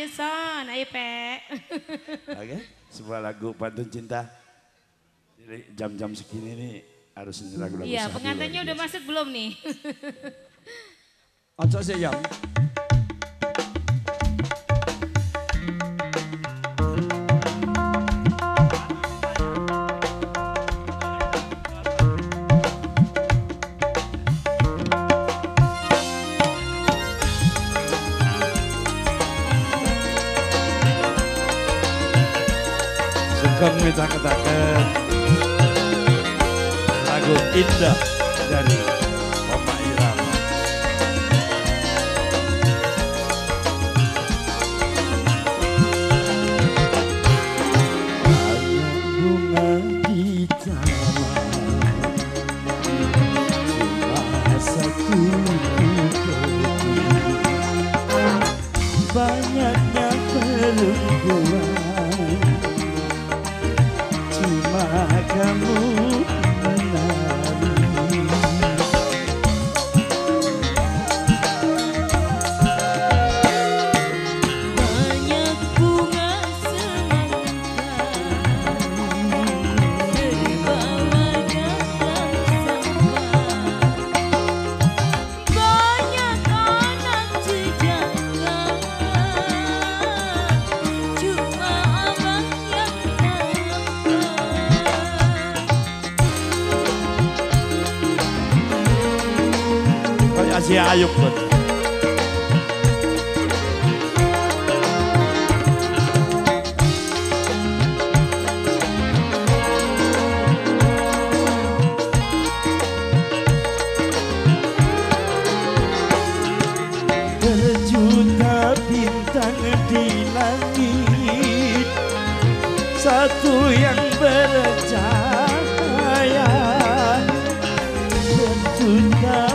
ayo son, ayo pe. Oke, sebuah lagu pantun cinta. Jadi jam-jam segini nih harus ini lagu-lagu Iya, pengantinnya udah masuk belum nih? Ojo sih. Sugeng mitangketaken lagu indah dari Oma Irama. Bunga di taman satu Banyaknya perempuan kamu Ayub buat. Berjuta bintang di langit Satu yang bercahaya Berjuta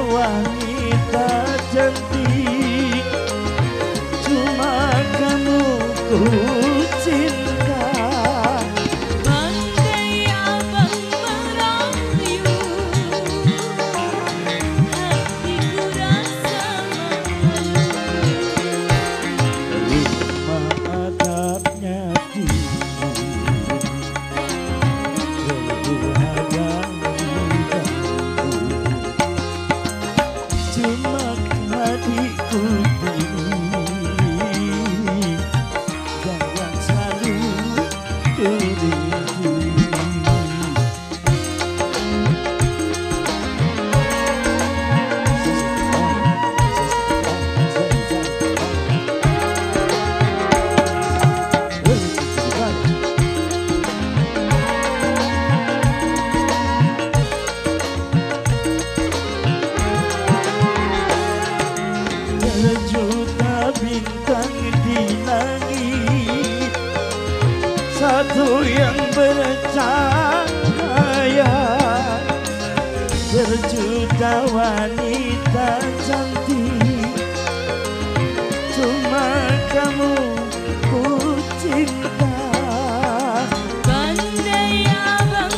Cuma kamu ku cinta Andai abang